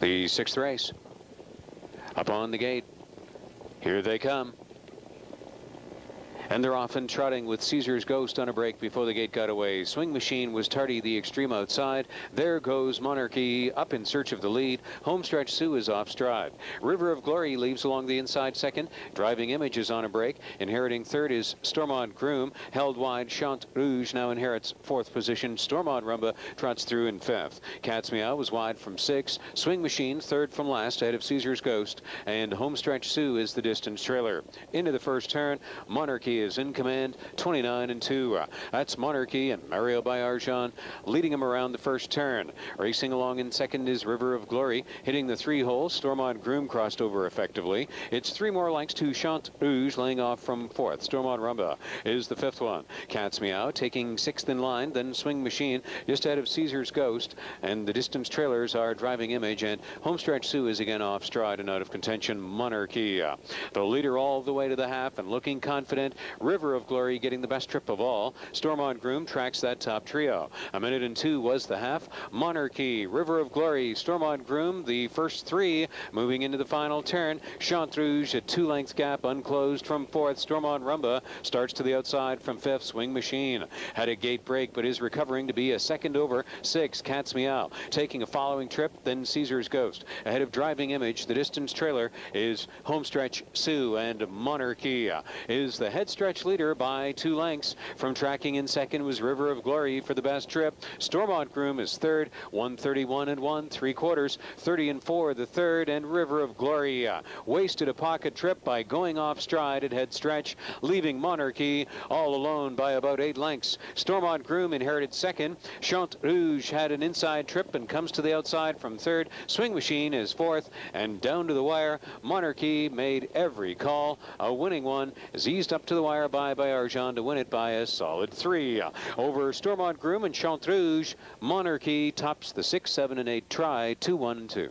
The sixth race. Up on the gate. Here they come. And they're often trotting with Caesar's Ghost on a break before the gate got away. Swing Machine was tardy the extreme outside. There goes Monarchy up in search of the lead. Homestretch Sue is off stride. River of Glory leaves along the inside second. Driving Image is on a break. Inheriting third is Stormont Groom. Held wide, Chant Rouge now inherits fourth position. Stormont Rumba trots through in fifth. Cat's Meow was wide from six. Swing Machine third from last ahead of Caesar's Ghost. And Homestretch Sue is the distance trailer. Into the first turn, Monarchy is in command, 29 and 2. Uh, that's Monarchy and Mario Baillargeon leading him around the first turn. Racing along in second is River of Glory, hitting the three hole. Stormont Groom crossed over effectively. It's three more lengths to Chant Rouge, laying off from fourth. Stormont Rumba is the fifth one. Cat's Meow taking sixth in line, then Swing Machine just ahead of Caesar's Ghost, and the distance trailers are Driving Image, and Homestretch Sue is again off stride and out of contention. Monarchy, uh, the leader all the way to the half and looking confident. River of Glory getting the best trip of all. Stormont Groom tracks that top trio. A minute and two was the half. Monarchy, River of Glory, Stormont Groom, the first three moving into the final turn. Chant Rouge, a two length gap unclosed from fourth. Stormont Rumba starts to the outside from fifth. Swing Machine had a gate break but is recovering to be a second over six. Cat's Meow taking a following trip, then Caesar's Ghost. Ahead of Driving Image, the distance trailer is Homestretch Sue and Monarchy is the head stretch leader by two lengths. From tracking in second was River of Glory for the best trip. Stormont Groom is third, 131 and one, three quarters, 30 and four the third, and River of Glory uh, wasted a pocket trip by going off stride at head stretch, leaving Monarchy all alone by about eight lengths. Stormont Groom inherited second. Chant Rouge had an inside trip and comes to the outside from third. Swing Machine is fourth, and down to the wire, Monarchy made every call. A winning one is eased up to the wire by Baillargeon to win it by a solid three. Over Stormont Groom and Chant Rouge, Monarchy tops the six, seven, and eight try, two, one, and two.